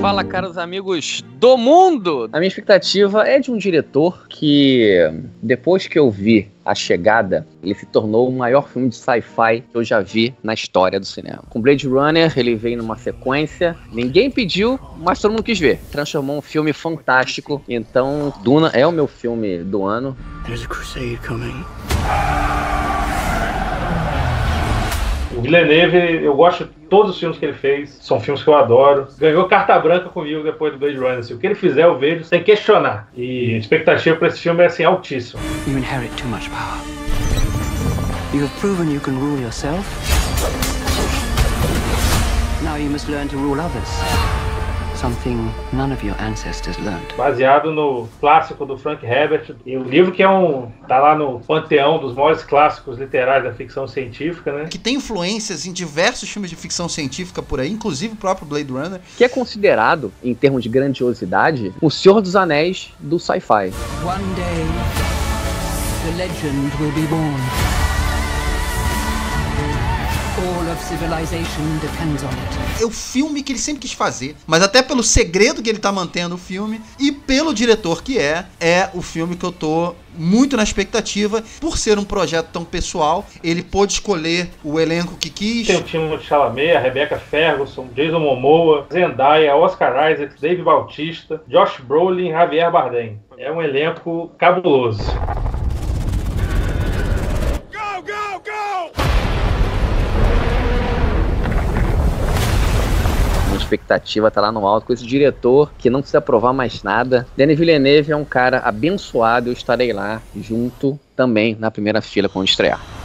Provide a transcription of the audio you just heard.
Fala, caros amigos do mundo! A minha expectativa é de um diretor que, depois que eu vi A Chegada, ele se tornou o maior filme de sci-fi que eu já vi na história do cinema. Com Blade Runner, ele veio numa sequência, ninguém pediu, mas todo mundo quis ver. Transformou um filme fantástico. Então, Duna é o meu filme do ano. There's a crusade coming. O Villeneuve, eu gosto de todos os filmes que ele fez, são filmes que eu adoro. Ganhou carta branca comigo depois do Blade Runner. Assim, o que ele fizer, eu vejo sem questionar. E a expectativa para esse filme é assim, altíssima. You inherit too much power. You have proven you can rule yourself. Now you must learn to rule others. Something none of your ancestors learned. Baseado no clássico do Frank Herbert, e o livro que é um tá lá no panteão dos maiores clássicos literários da ficção científica, né? Que tem influências em diversos filmes de ficção científica por aí, inclusive o próprio Blade Runner. Que é considerado, em termos de grandiosidade, o Senhor dos Anéis do sci-fi. One day, the legend will be born. É o filme que ele sempre quis fazer, mas até pelo segredo que ele tá mantendo o filme e pelo diretor que é, é o filme que eu tô muito na expectativa. Por ser um projeto tão pessoal, ele pôde escolher o elenco que quis. Tem o time de Chalamet, a Rebecca Ferguson, Jason Momoa, Zendaya, Oscar Isaac, Dave Bautista, Josh Brolin, Javier Bardem. É um elenco cabuloso. Expectativa tá lá no alto com esse diretor que não precisa provar mais nada. Denis Villeneuve é um cara abençoado, eu estarei lá junto também na primeira fila quando estrear.